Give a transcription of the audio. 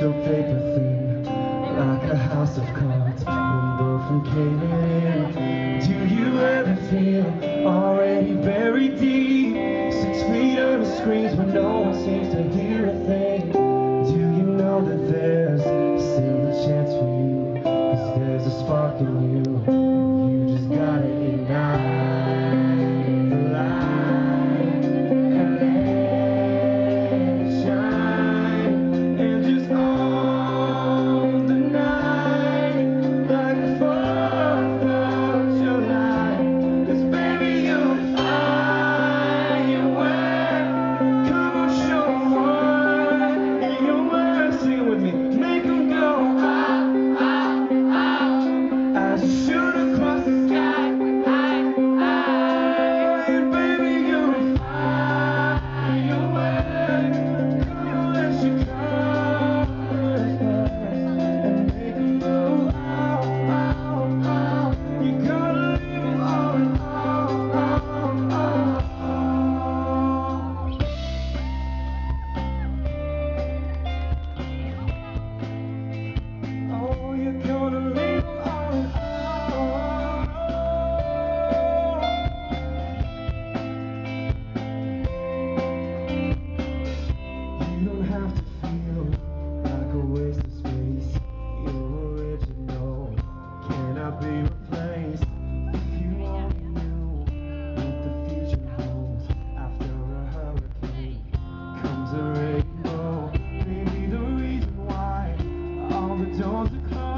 so paper thin, like a house of cards, one blow from caving in. Do you ever feel already buried deep, six feet under screens where no one seems to hear? sing with me. the doors are closed.